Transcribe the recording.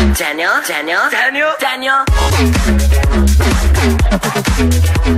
Daniel, Daniel, Daniel, Daniel. Back at it again